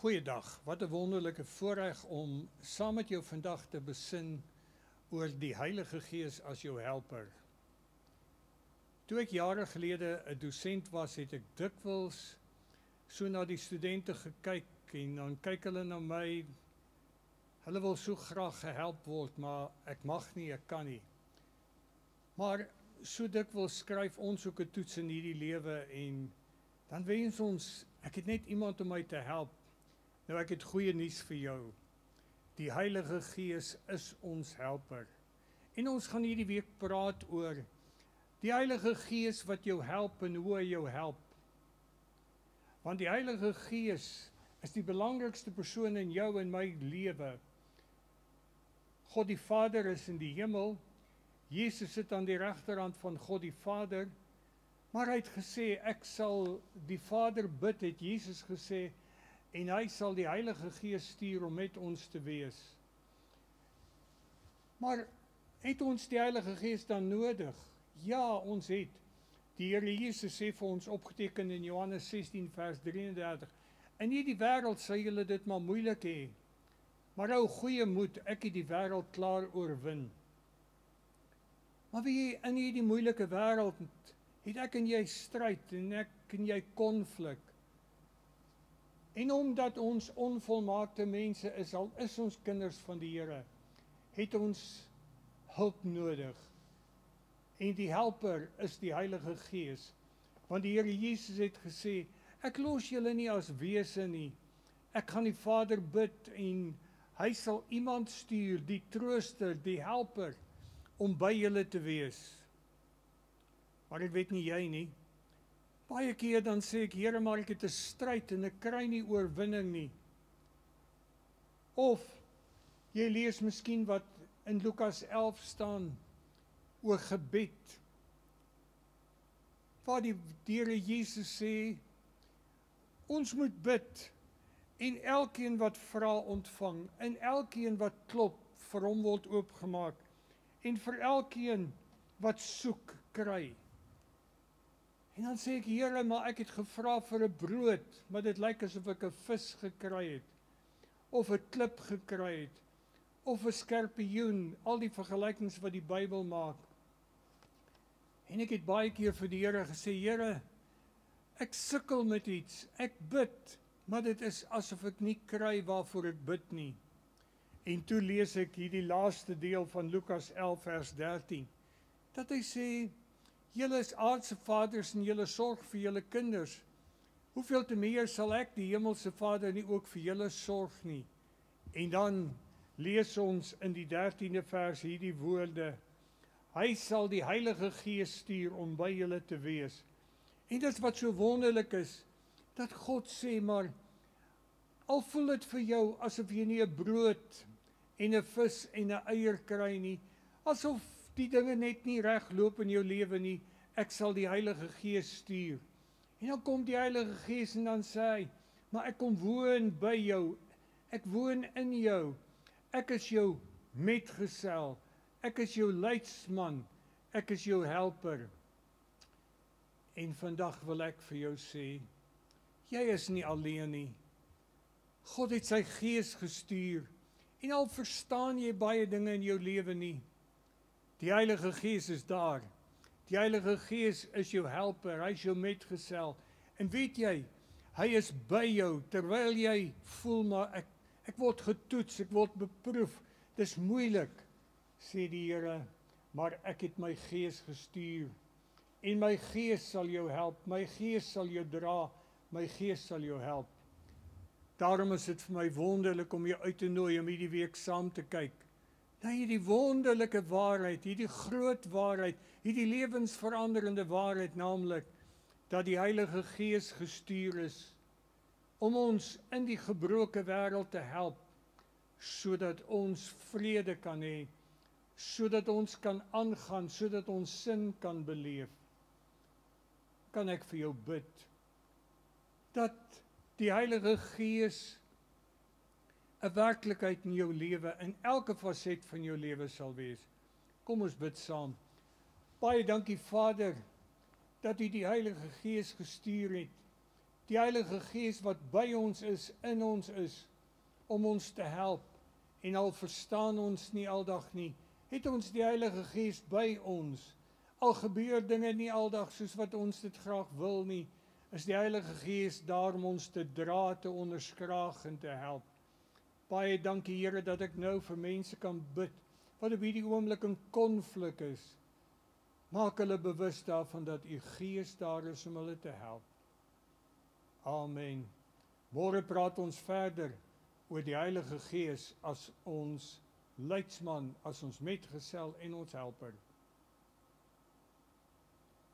Goeiedag. Wat 'n wonderlike voorreg om saam met jou vandag te besin oor die Heilige Gees as jou helper. Toe ek jare gelede 'n dosent was, het ek dikwels so na die studente gekyk en dan kyk hulle na my. Hulle wil so graag gehelp word, maar ek mag nie, ek kan nie. Maar so dikwels skryf ons ook 'n toets in hierdie lewe en dan wens ons ek het net iemand om my te help Nou ek het goeie nuus vir jou. Die Heilige Gees is ons helper. En ons gaan hierdie week praat oor die Heilige Gees wat jou help en hoe hy jou help. Want die Heilige Gees is die belangrikste persoon in jou en my lewe. God die Vader is in die hemel. Jesus sit aan die regterhand van God die Vader. Maar hy het gesê ek sal die Vader bid het Jesus gesê en hy sal die Heilige Gees stuur om met ons te wees. Maar het ons die Heilige Gees dan nodig? Ja, ons het. Die Here Jesus sê vir ons opgeteken in Johannes 16 vers 33: "In hierdie wêreld sal julle dit maar moeilik hê. Maar hou goeie moed, ek het die wêreld klaar oorwin." Maar wie in hierdie moeilike wêreld het ek en jy stryd en ek en jy konflik. En omdat ons onvolmaakte mense is, al is ons kinders van die Here, het ons hulp nodig. En die helper is die Heilige Gees. Want die Here Jesus het gesê, ek los julle nie as wese nie. Ek gaan die Vader bid en hy sal iemand stuur, die trooster, die helper om by julle te wees. Maar dit weet nie jy nie. Baie keer dan sê ek Here maar ek het 'n stryd en ek kry nie oorwinning nie. Of jy lees miskien wat in Lukas 11 staan oor gebed. Waar die Here Jesus sê ons moet bid en elkeen wat vra ontvang en elkeen wat klop vir hom word oopgemaak en vir elkeen wat soek kry. En dan sê ek Here, maar ek het gevra vir 'n brood, maar dit lyk asof ek 'n vis gekry het of 'n klip gekry het of 'n skorpioen, al die vergelykings wat die Bybel maak. En ek het baie keer vir die Here gesê, Here, ek sukkel met iets. Ek bid, maar dit is asof ek nie kry waarvoor ek bid nie. En toe lees ek hierdie laaste deel van Lukas 11 vers 13 dat hy sê Julle is aardse vaders en julle sorg vir julle kinders. Hoeveel te meer sal ek die hemelse Vader nie ook vir julle sorg nie. En dan lees ons in die 13de vers hierdie woorde: Hy sal die Heilige Gees stuur om by julle te wees. En dit wat so wonderlik is, dat God sê maar al voel dit vir jou asof jy nie 'n brood en 'n vis en 'n eier kry nie, asof die dinge net nie reg loop in jou lewe nie, ek sal die Heilige Gees stuur. En dan kom die Heilige Gees en dan sê hy, maar ek kom woon by jou. Ek woon in jou. Ek is jou metgesel. Ek is jou leidsman. Ek is jou helper. En vandag wil ek vir jou sê, jy is nie alleen nie. God het sy gees gestuur. En al verstaan jy baie dinge in jou lewe nie, Die Heilige Gees is daar. Die Heilige Gees is jou helper, hy is jou metgesel. En weet jy, hy is by jou terwyl jy voel maar ek ek word getoets, ek word beproef. Dis moeilik, sê die Here, maar ek het my Gees gestuur. En my Gees sal jou help, my Gees sal jou dra, my Gees sal jou help. Daarom is dit vir my wonderlik om jou uit te nooi om hierdie week saam te kyk na hierdie wonderlike waarheid, hierdie groot waarheid, hierdie lewensveranderende waarheid naamlik dat die Heilige Gees gestuur is om ons in die gebroke wêreld te help sodat ons vrede kan hê, sodat ons kan aangaan, sodat ons sin kan beleef. Kan ek vir jou bid dat die Heilige Gees 'n werklikheid in jou lewe in elke faset van jou lewe sal wees. Kom ons bid saam. Baie dankie Vader dat U die Heilige Gees gestuur het. Die Heilige Gees wat by ons is, in ons is om ons te help. En al verstaan ons nie aldag nie, het ons die Heilige Gees by ons. Al gebeur dinge nie aldag soos wat ons dit graag wil nie, is die Heilige Gees daar om ons te dra, te onderskraag en te help. Baie dankie Here dat ek nou vir mense kan bid wat op hierdie oomblik in konflik is. Maak hulle bewus daarvan dat u Gees daar is om hulle te help. Amen. Môre praat ons verder oor die Heilige Gees as ons leidsman, as ons metgesel en ons helper.